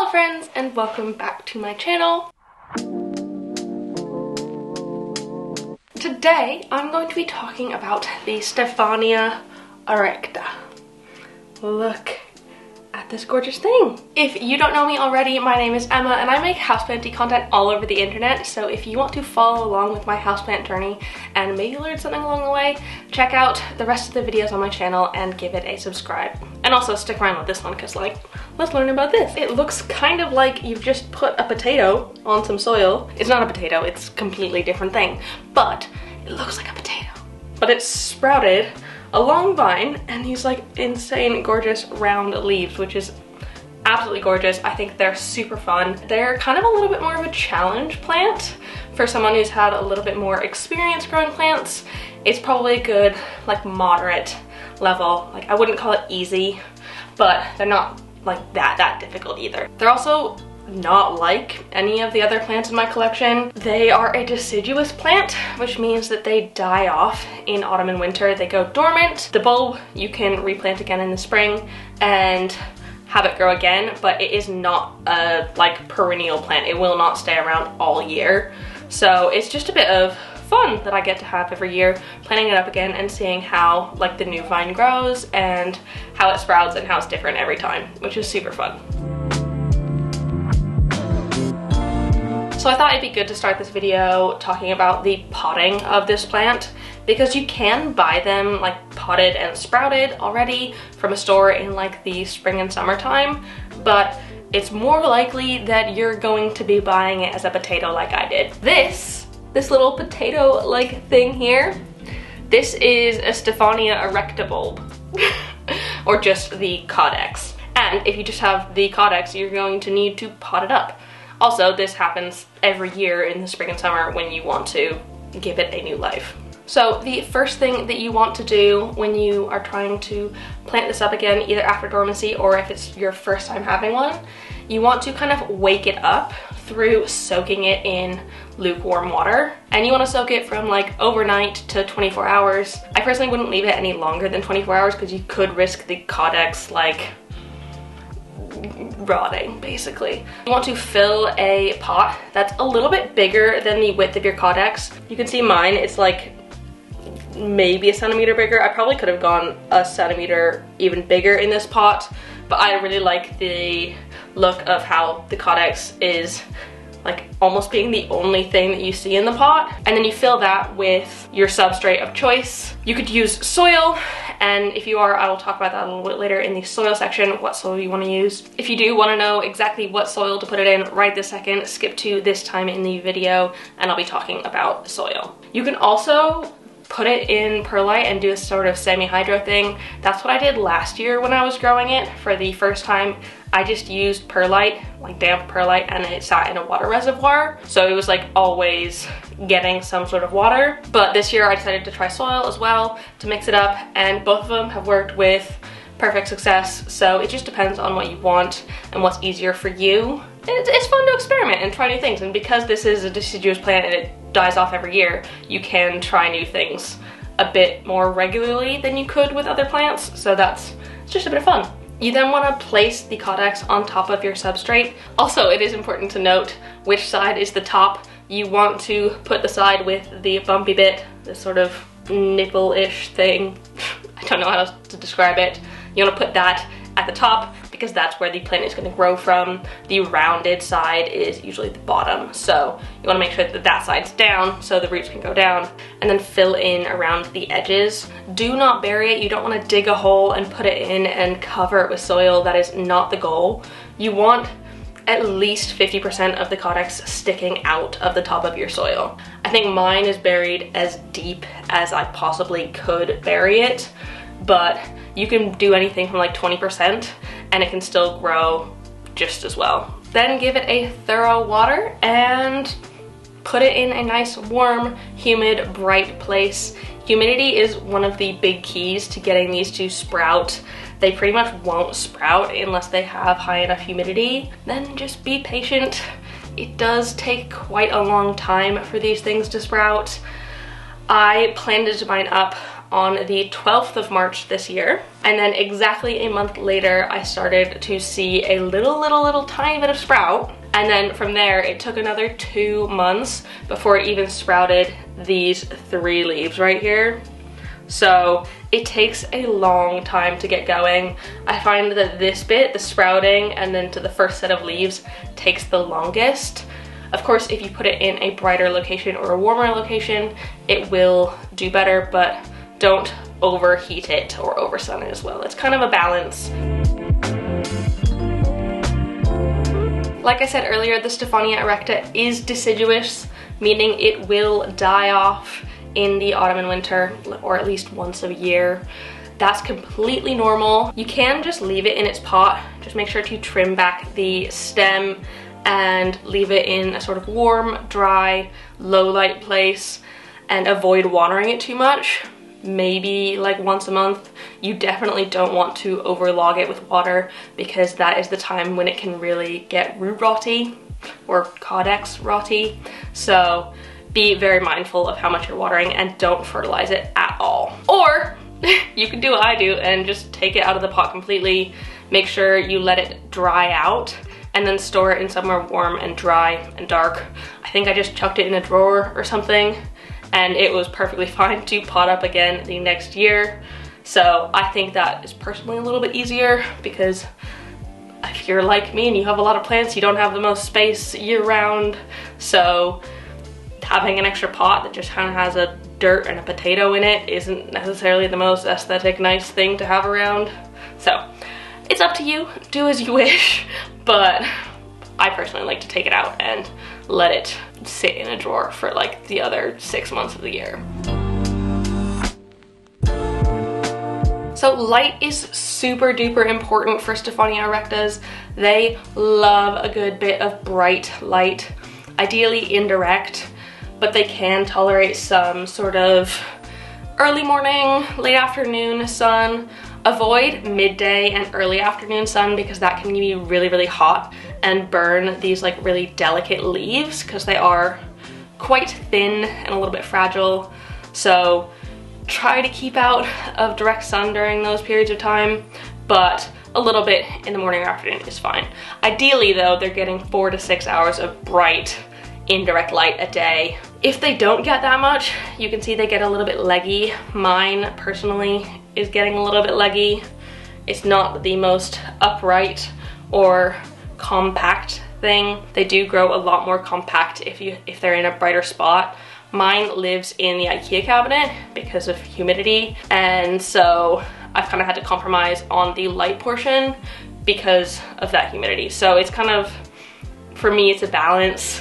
Hello friends and welcome back to my channel. Today I'm going to be talking about the Stephania erecta. Look at this gorgeous thing. If you don't know me already, my name is Emma and I make houseplanty content all over the internet. So if you want to follow along with my houseplant journey and maybe learn something along the way, check out the rest of the videos on my channel and give it a subscribe. And also stick around with this one because like, let's learn about this. It looks kind of like you've just put a potato on some soil. It's not a potato, it's a completely different thing, but it looks like a potato. But it's sprouted a long vine and these like insane gorgeous round leaves which is absolutely gorgeous. I think they're super fun. They're kind of a little bit more of a challenge plant for someone who's had a little bit more experience growing plants. It's probably a good like moderate level. Like I wouldn't call it easy, but they're not like that, that difficult either. They're also not like any of the other plants in my collection. They are a deciduous plant, which means that they die off in autumn and winter. They go dormant. The bulb you can replant again in the spring and have it grow again, but it is not a like perennial plant. It will not stay around all year. So it's just a bit of fun that I get to have every year, planting it up again and seeing how like the new vine grows and how it sprouts and how it's different every time, which is super fun. So I thought it'd be good to start this video talking about the potting of this plant because you can buy them like potted and sprouted already from a store in like the spring and summertime, but it's more likely that you're going to be buying it as a potato like I did. This, this little potato-like thing here, this is a Stephania erecta bulb, or just the Caudex. And if you just have the Caudex, you're going to need to pot it up. Also, this happens every year in the spring and summer when you want to give it a new life. So the first thing that you want to do when you are trying to plant this up again, either after dormancy or if it's your first time having one, you want to kind of wake it up through soaking it in lukewarm water. And you want to soak it from like overnight to 24 hours. I personally wouldn't leave it any longer than 24 hours because you could risk the Caudex like rotting basically. You want to fill a pot that's a little bit bigger than the width of your Caudex. You can see mine, it's like maybe a centimeter bigger. I probably could have gone a centimeter even bigger in this pot, but I really like the look of how the Caudex is like almost being the only thing that you see in the pot. And then you fill that with your substrate of choice. You could use soil, and if you are, I will talk about that a little bit later in the soil section, what soil you wanna use. If you do wanna know exactly what soil to put it in right this second, skip to this time in the video, and I'll be talking about soil. You can also put it in perlite and do a sort of semi-hydro thing. That's what I did last year when I was growing it for the first time. I just used perlite, like damp perlite, and it sat in a water reservoir. So it was like always getting some sort of water. But this year I decided to try soil as well to mix it up and both of them have worked with perfect success. So it just depends on what you want and what's easier for you. It's, fun to experiment and try new things. And because this is a deciduous plant and it dies off every year, you can try new things a bit more regularly than you could with other plants. So that's just a bit of fun. You then want to place the Caudex on top of your substrate. Also, it is important to note which side is the top. You want to put the side with the bumpy bit, this sort of nipple-ish thing. I don't know how to describe it. You want to put that at the top because that's where the plant is going to grow from. The rounded side is usually the bottom. So you want to make sure that that side's down so the roots can go down and then fill in around the edges. Do not bury it. You don't want to dig a hole and put it in and cover it with soil. That is not the goal. You want at least 50% of the Caudex sticking out of the top of your soil. I think mine is buried as deep as I possibly could bury it, but you can do anything from like 20% and it can still grow just as well. Then give it a thorough water and put it in a nice warm, humid, bright place. Humidity is one of the big keys to getting these to sprout. They pretty much won't sprout unless they have high enough humidity. Then just be patient. It does take quite a long time for these things to sprout. I planted mine up on the 12th of March this year. And then exactly a month later, I started to see a little, little, little tiny bit of sprout. And then from there, it took another two months before it even sprouted these three leaves right here. So it takes a long time to get going. I find that this bit, the sprouting, and then to the first set of leaves takes the longest. Of course, if you put it in a brighter location or a warmer location, it will do better, but don't overheat it or oversun it as well. It's kind of a balance. Like I said earlier, the Stephania erecta is deciduous, meaning it will die off in the autumn and winter, or at least once a year. That's completely normal. You can just leave it in its pot. Just make sure to trim back the stem and leave it in a sort of warm, dry, low light place and avoid watering it too much maybe like once a month. You definitely don't want to overlog it with water because that is the time when it can really get root rotty or caudex rotty. So be very mindful of how much you're watering and don't fertilize it at all. Or you can do what I do and just take it out of the pot completely. Make sure you let it dry out and then store it in somewhere warm and dry and dark. I think I just chucked it in a drawer or something and it was perfectly fine to pot up again the next year. So I think that is personally a little bit easier because if you're like me and you have a lot of plants, you don't have the most space year round. So having an extra pot that just kind of has a dirt and a potato in it isn't necessarily the most aesthetic nice thing to have around. So it's up to you, do as you wish, but I personally like to take it out and let it sit in a drawer for like the other six months of the year. So light is super duper important for Stephania erectas. They love a good bit of bright light, ideally indirect, but they can tolerate some sort of early morning, late afternoon sun. Avoid midday and early afternoon sun because that can be really, really hot and burn these like really delicate leaves because they are quite thin and a little bit fragile. So try to keep out of direct sun during those periods of time, but a little bit in the morning or afternoon is fine. Ideally though, they're getting four to six hours of bright indirect light a day. If they don't get that much, you can see they get a little bit leggy. Mine personally is getting a little bit leggy. It's not the most upright or compact thing. They do grow a lot more compact if you if they're in a brighter spot. Mine lives in the Ikea cabinet because of humidity and so I've kind of had to compromise on the light portion because of that humidity. So it's kind of, for me, it's a balance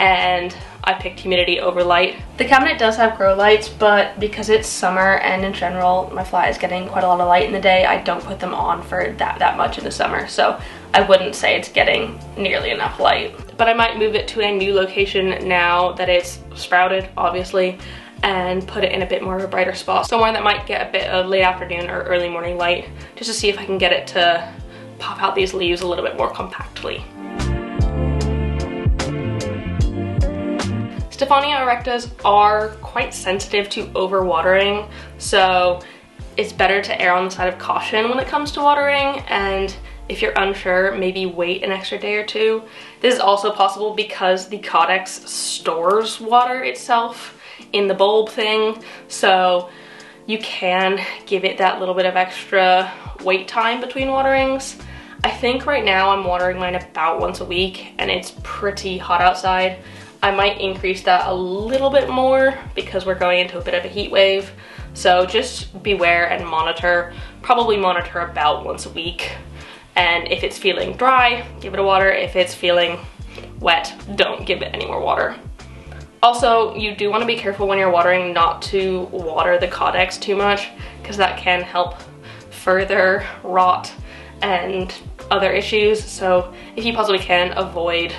and I picked humidity over light. The cabinet does have grow lights, but because it's summer and in general my flat is getting quite a lot of light in the day, I don't put them on for that, that much in the summer. So I wouldn't say it's getting nearly enough light. But I might move it to a new location now that it's sprouted, obviously, and put it in a bit more of a brighter spot. Somewhere that might get a bit of late afternoon or early morning light, just to see if I can get it to pop out these leaves a little bit more compactly. Stephania erectas are quite sensitive to overwatering, so it's better to err on the side of caution when it comes to watering and if you're unsure, maybe wait an extra day or two. This is also possible because the Caudex stores water itself in the bulb thing, so you can give it that little bit of extra wait time between waterings. I think right now I'm watering mine about once a week and it's pretty hot outside. I might increase that a little bit more because we're going into a bit of a heat wave. So just beware and monitor, probably monitor about once a week. And if it's feeling dry, give it a water. If it's feeling wet, don't give it any more water. Also, you do want to be careful when you're watering not to water the Caudex too much because that can help further rot and other issues. So if you possibly can, avoid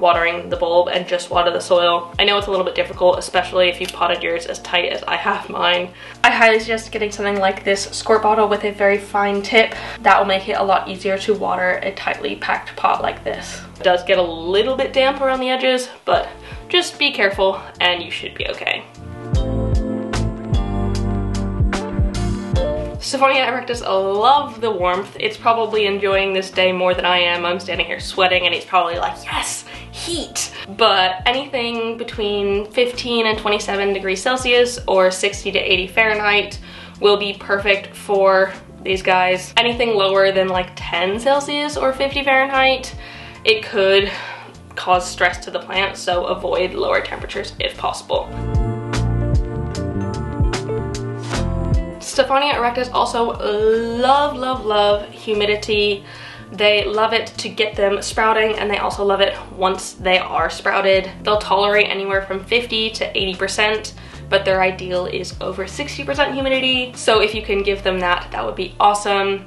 watering the bulb and just water the soil. I know it's a little bit difficult, especially if you've potted yours as tight as I have mine. I highly suggest getting something like this squirt bottle with a very fine tip. That will make it a lot easier to water a tightly packed pot like this. It does get a little bit damp around the edges, but just be careful and you should be okay. Stephania erectas love the warmth. It's probably enjoying this day more than I am. I'm standing here sweating and it's probably like, yes, heat. But anything between 15 and 27 degrees Celsius or 60 to 80 Fahrenheit will be perfect for these guys. Anything lower than like 10 Celsius or 50 Fahrenheit, it could cause stress to the plant, so avoid lower temperatures if possible. Stephania erectas also love, love, love humidity. They love it to get them sprouting and they also love it once they are sprouted. They'll tolerate anywhere from 50 to 80%, but their ideal is over 60% humidity. So if you can give them that, that would be awesome.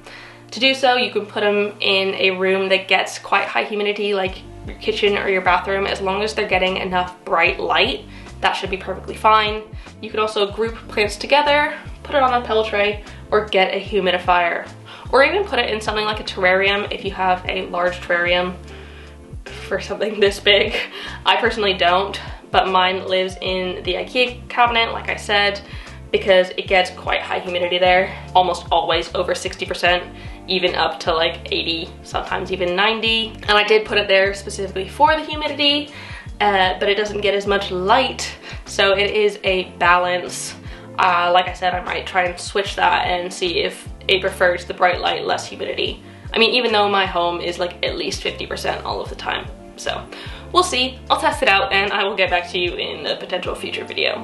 To do so, you can put them in a room that gets quite high humidity, like your kitchen or your bathroom, as long as they're getting enough bright light, that should be perfectly fine. You can also group plants together, put it on a pebble tray, or get a humidifier. Or even put it in something like a terrarium if you have a large terrarium for something this big. I personally don't, but mine lives in the Ikea cabinet, like I said, because it gets quite high humidity there, almost always over 60%, even up to like 80, sometimes even 90. And I did put it there specifically for the humidity, uh, but it doesn't get as much light, so it is a balance. Uh, like I said, I might try and switch that and see if it prefers the bright light, less humidity. I mean, even though my home is like at least 50% all of the time. So we'll see. I'll test it out and I will get back to you in a potential future video.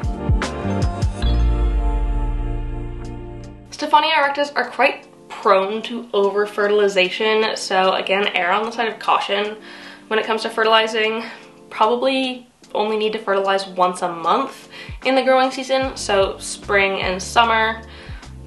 Stephania erectas are quite prone to over fertilization. So again, err on the side of caution when it comes to fertilizing. Probably only need to fertilize once a month in the growing season. So spring and summer,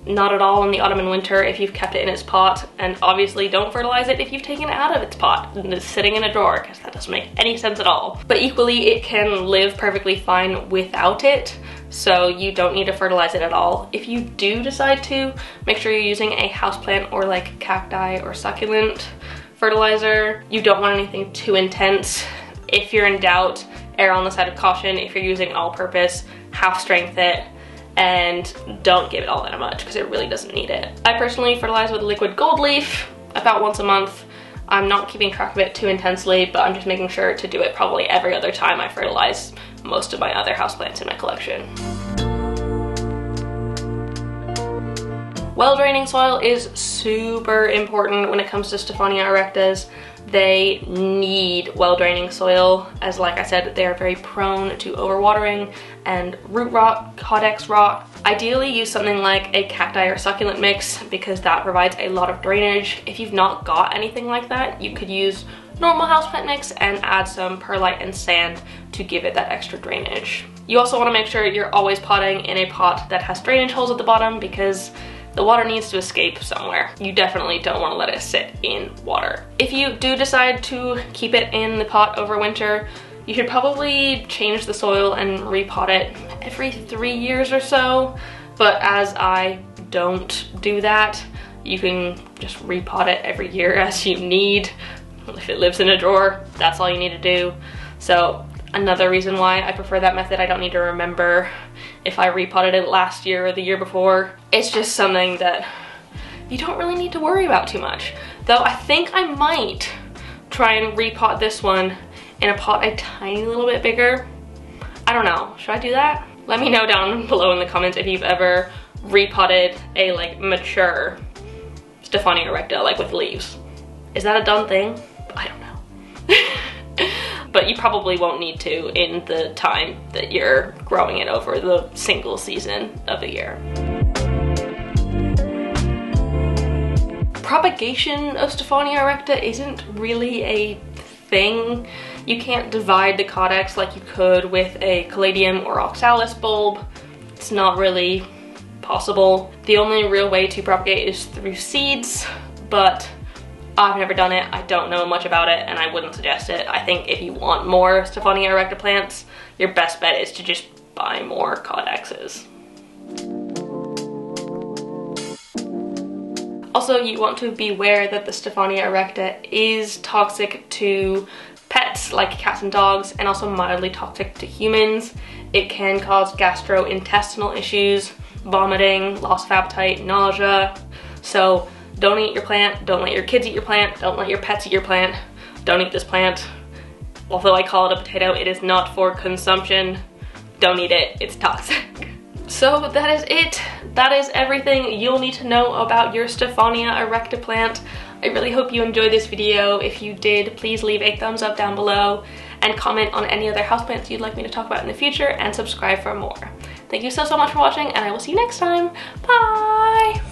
not at all in the autumn and winter if you've kept it in its pot. And obviously don't fertilize it if you've taken it out of its pot and it's sitting in a drawer because that doesn't make any sense at all. But equally, it can live perfectly fine without it so you don't need to fertilize it at all. If you do decide to, make sure you're using a houseplant or like cacti or succulent fertilizer. You don't want anything too intense. If you're in doubt, err on the side of caution. If you're using all-purpose, half strength it and don't give it all that much because it really doesn't need it. I personally fertilize with liquid gold leaf about once a month. I'm not keeping track of it too intensely, but I'm just making sure to do it probably every other time I fertilize most of my other houseplants in my collection. Well draining soil is super important when it comes to Stephania erectas. They need well draining soil as like I said they are very prone to overwatering and root rot, caudex rot. Ideally use something like a cacti or succulent mix because that provides a lot of drainage. If you've not got anything like that you could use normal houseplant mix and add some perlite and sand to give it that extra drainage. You also want to make sure you're always potting in a pot that has drainage holes at the bottom because the water needs to escape somewhere. You definitely don't want to let it sit in water. If you do decide to keep it in the pot over winter, you should probably change the soil and repot it every three years or so. But as I don't do that, you can just repot it every year as you need. If it lives in a drawer, that's all you need to do. So another reason why I prefer that method, I don't need to remember if I repotted it last year or the year before. It's just something that you don't really need to worry about too much. Though I think I might try and repot this one in a pot a tiny little bit bigger. I don't know, should I do that? Let me know down below in the comments if you've ever repotted a like mature Stephania erecta like with leaves. Is that a done thing? I don't know. but you probably won't need to in the time that you're growing it over the single season of the year. Propagation of Stephania erecta isn't really a thing. You can't divide the caudex like you could with a caladium or oxalis bulb. It's not really possible. The only real way to propagate is through seeds, but I've never done it, I don't know much about it, and I wouldn't suggest it. I think if you want more Stephania erecta plants, your best bet is to just buy more caudexes. Also, you want to beware that the Stephania erecta is toxic to pets like cats and dogs and also mildly toxic to humans. It can cause gastrointestinal issues vomiting, loss of appetite, nausea. So don't eat your plant, don't let your kids eat your plant, don't let your pets eat your plant, don't eat this plant. Although I call it a potato, it is not for consumption. Don't eat it, it's toxic. So that is it. That is everything you'll need to know about your Stephania erecta plant. I really hope you enjoyed this video. If you did, please leave a thumbs up down below and comment on any other houseplants you'd like me to talk about in the future and subscribe for more. Thank you so, so much for watching and I will see you next time. Bye!